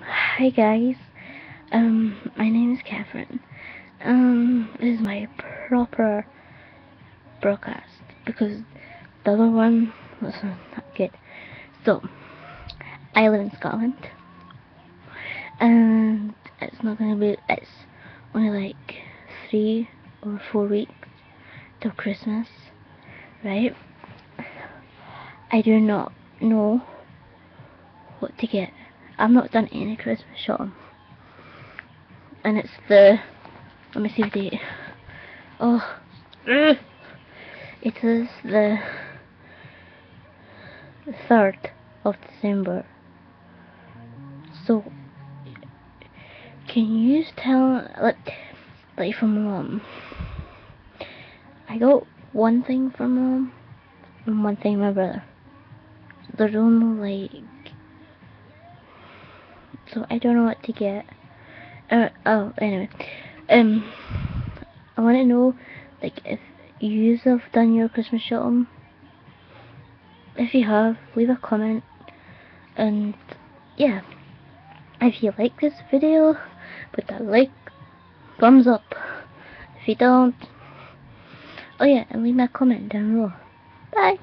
Hi guys, um, my name is Catherine. Um, this is my proper broadcast because the other one was not good. So, I live in Scotland, and it's not gonna be. It's only like three or four weeks till Christmas, right? I do not know what to get. I've not done any Christmas shopping. And it's the, let me see the date. Oh, it is the, the 3rd of December. So, can you tell, like, like from mom, I got one thing from mom, and one thing from my brother. There's only like so I don't know what to get. Uh, oh, anyway, um, I want to know, like, if you have done your Christmas shopping. If you have, leave a comment, and yeah, if you like this video, put that like, thumbs up. If you don't, oh yeah, and leave me a comment down below. Bye.